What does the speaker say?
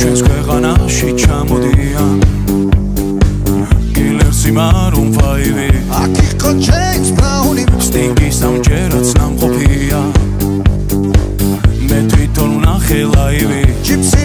ჩვენს ქვეყანაში ჩამოდიან. კილერსი მარუმ ფაივი. აქ იყო ჯეიმს ბრაუნი. სტინგი სამჯერაც ნამყოფია მე თვითონ ვნახე ლაივი. ჯიპსი